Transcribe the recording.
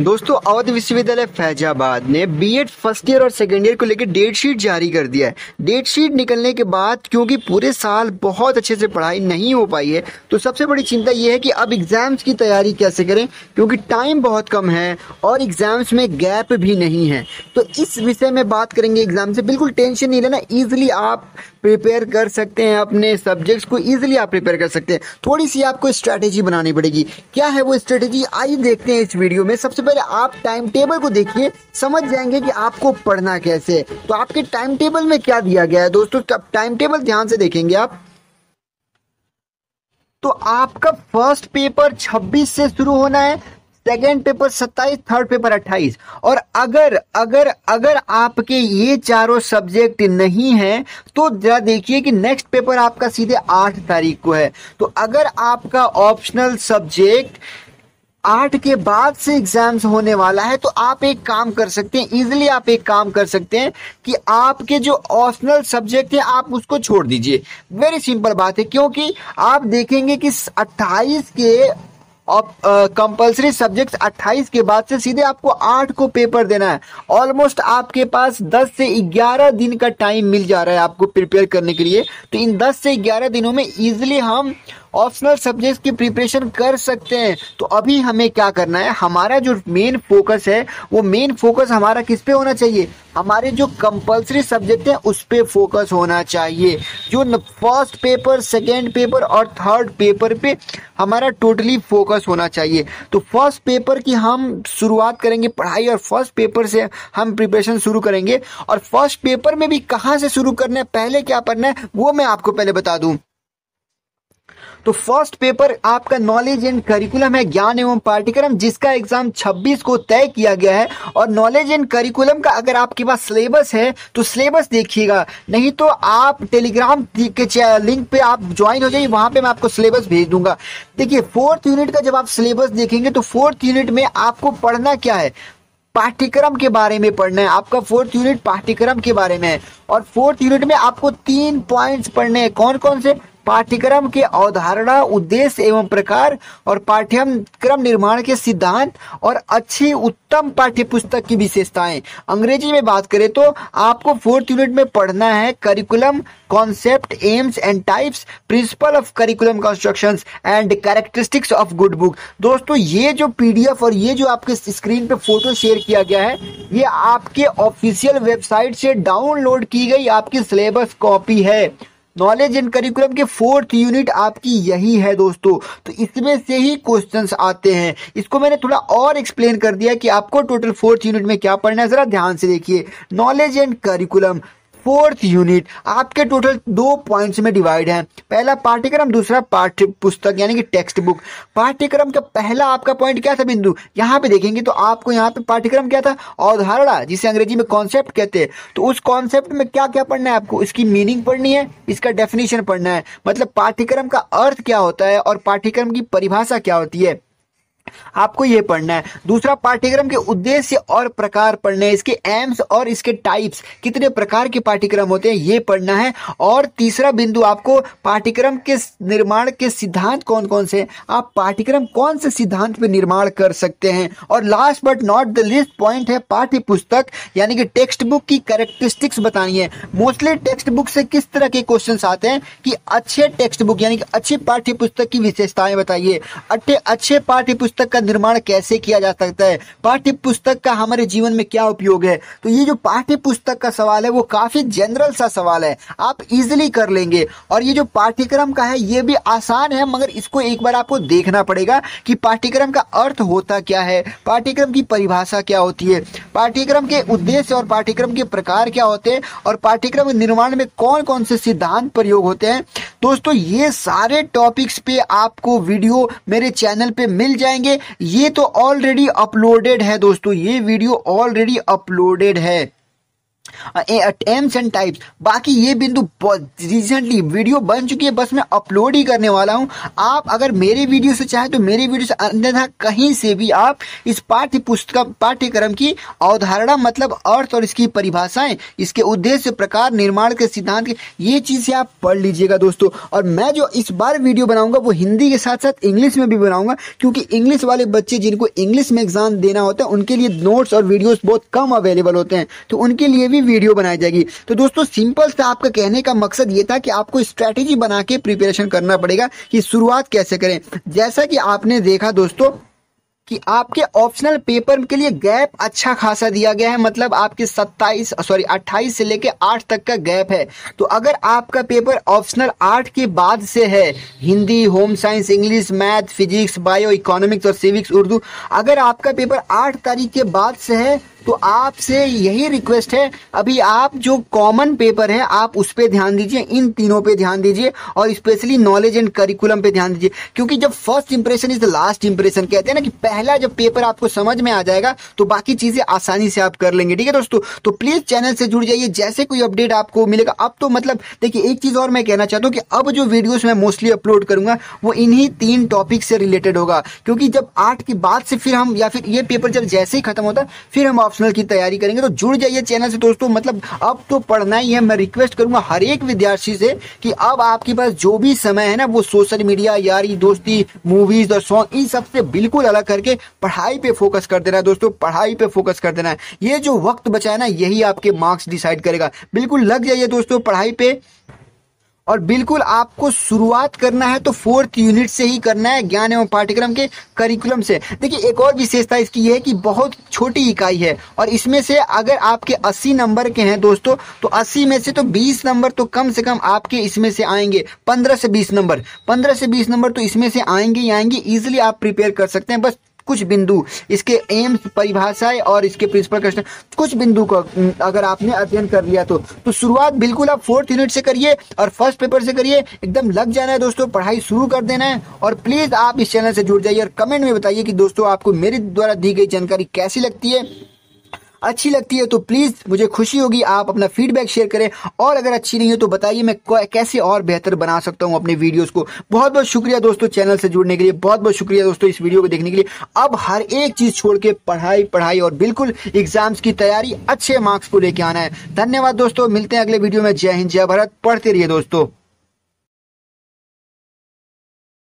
दोस्तों, अवध विश्वविद्यालय फैजाबाद ने बीएड फ़र्स्ट ईयर और सेकेंड ईयर को लेकर डेट शीट जारी कर दिया है। डेट शीट निकलने के बाद, क्योंकि पूरे साल बहुत अच्छे से पढ़ाई नहीं हो पाई है तो सबसे बड़ी चिंता यह है कि अब एग्ज़ाम्स की तैयारी कैसे करें, क्योंकि टाइम बहुत कम है और एग्ज़ाम्स में गैप भी नहीं है। तो इस विषय में बात करेंगे एग्ज़ाम से। बिल्कुल टेंशन नहीं लेना ईजिली आप प्रिपेयर कर सकते हैं अपने सब्जेक्ट्स को ईजिली आप प्रिपेयर कर सकते हैं। थोड़ी सी आपको स्ट्रैटेजी बनानी पड़ेगी। क्या है वो स्ट्रैटेजी आइए देखते हैं इस वीडियो में। सबसे पहले आप टाइम टेबल को देखिए। समझ जाएँगे कि आपको पढ़ना कैसे तो आपके टाइम टेबल में क्या दिया गया है? दोस्तों टाइम टेबल ध्यान से देखेंगे आप। तो आपका फ़र्स्ट पेपर 26 से शुरू होना है। सेकेंड पेपर 27 थर्ड पेपर 28 और अगर अगर अगर आपके ये चारों सब्जेक्ट नहीं है तो जरा देखिए कि नेक्स्ट पेपर आपका सीधे 8 तारीख को है। तो अगर आपका ऑप्शनल सब्जेक्ट आठ के बाद से एग्ज़ाम्स होने वाला है तो आप एक काम कर सकते हैं इजिली आप एक काम कर सकते हैं कि आपके जो ऑप्शनल सब्जेक्ट है, आप उसको छोड़ दीजिए। वेरी सिंपल बात है, क्योंकि आप देखेंगे कि 28 के कंपलसरी सब्जेक्ट 28 के बाद से सीधे आपको आठ को पेपर देना है। ऑलमोस्ट आपके पास 10 से 11 दिन का टाइम मिल जा रहा है आपको प्रिपेयर करने के लिए। तो इन 10 से 11 दिनों में इजिली हम ऑप्शनल सब्जेक्ट की प्रिपरेशन कर सकते हैं। तो अभी हमें क्या करना है? हमारा जो मेन फोकस है, वो मेन फोकस हमारा किस पे होना चाहिए? हमारे जो कंपलसरी सब्जेक्ट हैं, उस पर फोकस होना चाहिए। जो फ़र्स्ट पेपर सेकेंड पेपर और थर्ड पेपर पे हमारा टोटली फोकस होना चाहिए। तो फ़र्स्ट पेपर की हम शुरुआत करेंगे पढ़ाई और फ़र्स्ट पेपर से हम प्रिपरेशन शुरू करेंगे। और फ़र्स्ट पेपर में भी कहाँ से शुरू करना है? पहले क्या पढ़ना है? वो मैं आपको पहले बता दूँ। तो फ़र्स्ट पेपर आपका नॉलेज एंड करिकुलम है, ज्ञान एवं पाठ्यक्रम, जिसका एग्ज़ाम 26 को तय किया गया है। और नॉलेज एंड करिकुलम का अगर आपके पास सिलेबस है तो सिलेबस देखिएगा। नहीं तो आप टेलीग्राम के लिंक पे आप ज्वाइन हो जाइए, वहाँ पे मैं आपको सिलेबस भेज दूँगा। देखिए फोर्थ यूनिट का जब आप सिलेबस देखेंगे तो फोर्थ यूनिट में आपको पढ़ना क्या है? पाठ्यक्रम के बारे में पढ़ना है। आपका फोर्थ यूनिट पाठ्यक्रम के बारे में है। और फोर्थ यूनिट में आपको तीन पॉइंट्स पढ़ने हैं। कौन कौन से? पाठ्यक्रम के अवधारणा, उद्देश्य एवं प्रकार और पाठ्यक्रम निर्माण के सिद्धांत और अच्छी उत्तम पाठ्य पुस्तक की विशेषताएँ। अंग्रेज़ी में बात करें तो आपको फोर्थ यूनिट में पढ़ना है curriculum concept aims and types principle of curriculum construction and characteristics of good book दोस्तों, ये जो पीडीएफ और ये जो आपके स्क्रीन पे फ़ोटो शेयर किया गया है, ये आपके ऑफिशियल वेबसाइट से डाउनलोड की गई आपकी सिलेबस कॉपी है। नॉलेज एंड करिकुलम के फोर्थ यूनिट आपकी यही है दोस्तों। तो इसमें से ही क्वेश्चंस आते हैं। इसको मैंने थोड़ा और एक्सप्लेन कर दिया कि आपको टोटल फोर्थ यूनिट में क्या पढ़ना है। जरा ध्यान से देखिए। Knowledge and curriculum fourth unit, आपके टोटल दो पॉइंट्स में डिवाइड है। पहला पाठ्यक्रम, दूसरा पाठ्य पुस्तक, यानी कि टेक्स्ट बुक पाठ्यक्रम का पहला आपका पॉइंट क्या था, बिंदु? यहाँ पे देखेंगे तो आपको यहाँ पे पाठ्यक्रम क्या था? अवधारणा, जिसे अंग्रेज़ी में कॉन्सेप्ट कहते हैं। तो उस कॉन्सेप्ट में क्या क्या पढ़ना है आपको? इसकी मीनिंग पढ़नी है, इसका डेफिनेशन पढ़ना है। मतलब पाठ्यक्रम का अर्थ क्या होता है और पाठ्यक्रम की परिभाषा क्या होती है? आपको ये पढ़ना है। दूसरा, पाठ्यक्रम के उद्देश्य और प्रकार पढ़ने इसके एम्स और इसके टाइप्स कितने प्रकार के पाठ्यक्रम होते हैं, ये पढ़ना है। और तीसरा बिंदु आपको, पाठ्यक्रम के निर्माण के सिद्धांत कौन कौन से आप पाठ्यक्रम कौन से सिद्धांत पे निर्माण कर सकते हैं? और last but not the least point है पाठ्य पुस्तक यानी कि टेक्स्ट बुक की करेक्टरिस्टिक्स बतानी है। मोस्टली टेक्स्ट बुक से किस तरह के क्वेश्चन आते हैं? कि अच्छे टेक्स्ट बुक यानी कि अच्छी पाठ्य पुस्तक की विशेषताएँ बताइए। अच्छे अच्छे पाठ्य पुस्तक का निर्माण कैसे किया जा सकता है? पाठ्य पुस्तक का हमारे जीवन में क्या उपयोग है? तो ये जो पाठ्य पुस्तक का सवाल है, वो काफ़ी जनरल सा सवाल है। आप इजिली कर लेंगे। और ये जो पाठ्यक्रम का है, ये भी आसान है, मगर इसको एक बार आपको देखना पड़ेगा कि पाठ्यक्रम का अर्थ होता क्या है, पाठ्यक्रम की परिभाषा क्या होती है, पाठ्यक्रम के उद्देश्य और पाठ्यक्रम के प्रकार क्या होते हैं, और पाठ्यक्रम निर्माण में कौन कौन से सिद्धांत प्रयोग होते हैं। दोस्तों, ये सारे टॉपिक्स पे आपको वीडियो मेरे चैनल पे मिल जाएँगे। ये तो ऑलरेडी अपलोडेड है दोस्तों ये वीडियो ऑलरेडी अपलोडेड है। एम्स एंड टाइप्स बाकी ये बिंदु रिसेंटली वीडियो बन चुकी है, बस मैं अपलोड ही करने वाला हूँ। आप अगर मेरे वीडियो से चाहे तो मेरे वीडियो से अन्यथा कहीं से भी आप इस पाठ्य पुस्तक, पाठ्यक्रम की अवधारणा मतलब अर्थ और इसकी परिभाषाएँ, इसके उद्देश्य, प्रकार, निर्माण के सिद्धांत ये चीज़ें आप पढ़ लीजिएगा दोस्तों। और मैं जो इस बार वीडियो बनाऊँगा, वो हिंदी के साथ साथ इंग्लिश में भी बनाऊँगा, क्योंकि इंग्लिश वाले बच्चे जिनको इंग्लिश में एग्ज़ाम देना होता है, उनके लिए नोट्स और वीडियोस बहुत कम अवेलेबल होते हैं। तो उनके लिए भी वीडियो बनाई जाएगी। तो दोस्तों, सिंपल सा आपका कहने का मकसद ये था कि आपको स्ट्रेटेजी बना के प्रिपरेशन करना पड़ेगा कि शुरुआत कैसे करें। जैसा कि आपने देखा दोस्तों, कि आपके ऑप्शनल पेपर के लिए गैप अच्छा खासा दिया गया है। मतलब आपके 27 सॉरी 28 से लेके 8 तक का गैप है। तो अगर आपका पेपर ऑप्शनल 8 के बाद से है, Hindi, home science, English, math, physics, bio, economics और सिविक्स, उर्दू, अगर आपका पेपर 8 तारीख के बाद से है तो आपसे यही रिक्वेस्ट है, अभी आप जो कॉमन पेपर है, आप उस पर ध्यान दीजिए, इन तीनों पे ध्यान दीजिए और स्पेशली नॉलेज एंड करिकुलम पे ध्यान दीजिए। क्योंकि जब first impression is the last impression कहते हैं ना कि पहला जब पेपर आपको समझ में आ जाएगा तो बाकी चीज़ें आसानी से आप कर लेंगे। ठीक है दोस्तों? तो प्लीज़ चैनल से जुड़ जाइए, जैसे कोई अपडेट आपको मिलेगा। अब तो मतलब देखिए, एक चीज़ और मैं कहना चाहता हूँ कि अब जो वीडियोस मैं मोस्टली अपलोड करूँगा, वो इन्हीं तीन टॉपिक से रिलेटेड होगा। क्योंकि जब आठ की बात से फिर हम, या फिर ये पेपर जब जैसे ही खत्म होता, फिर हम ऑप्शनल की तैयारी करेंगे तो जुड़ जाइए चैनल से दोस्तों। मतलब अब तो पढ़ना ही है, मैं रिक्वेस्ट करूँगा हर एक विद्यार्थी से कि अब आपके पास जो भी समय है ना, वो सोशल मीडिया यारी, दोस्ती मूवीज़ और सॉन्ग इन सबसे बिल्कुल अलग करके पढ़ाई पे फोकस कर देना है दोस्तों, पढ़ाई पे फोकस कर देना है। ये जो वक्त बचा है ना, यही आपके मार्क्स डिसाइड करेगा। बिल्कुल लग जाइए दोस्तों, पढ़ाई पे। और बिल्कुल आपको शुरुआत करना है तो फोर्थ यूनिट से ही करना है ज्ञान एवं पाठ्यक्रम के करिकुलम से। देखिए, एक और विशेषता इसकी यह है कि बहुत छोटी इकाई है और इसमें से अगर आपके 80 नंबर के हैं दोस्तों तो 80 में से तो 20 नंबर तो कम से कम आपके इसमें से आएँगे। 15 से 20 नंबर। 15 से 20 नंबर तो इसमें से आएँगे ही आएँगे इजिली आप प्रिपेयर कर सकते हैं। बस कुछ बिंदु, इसके एम्स परिभाषाएँ और इसके प्रिंसिपल क्वेश्चन कुछ बिंदु को अगर आपने अध्ययन कर लिया तो। तो शुरुआत बिल्कुल आप फोर्थ यूनिट से करिए और फ़र्स्ट पेपर से करिए। एकदम लग जाना है दोस्तों, पढ़ाई शुरू कर देना है। और प्लीज़ आप इस चैनल से जुड़ जाइए और कमेंट में बताइए कि दोस्तों आपको मेरे द्वारा दी गई जानकारी कैसी लगती है। अच्छी लगती है तो प्लीज़ मुझे खुशी होगी, आप अपना फीडबैक शेयर करें। और अगर अच्छी नहीं है तो बताइए मैं कैसे और बेहतर बना सकता हूँ अपने वीडियोस को। बहुत बहुत शुक्रिया दोस्तों चैनल से जुड़ने के लिए, बहुत बहुत शुक्रिया दोस्तों इस वीडियो को देखने के लिए। अब हर एक चीज़ छोड़ के पढ़ाई पढ़ाई और बिल्कुल एग्ज़ाम्स की तैयारी अच्छे मार्क्स को लेके आना है। धन्यवाद दोस्तों, मिलते हैं अगले वीडियो में। जय हिंद, जय भारत। पढ़ते रहिए दोस्तों।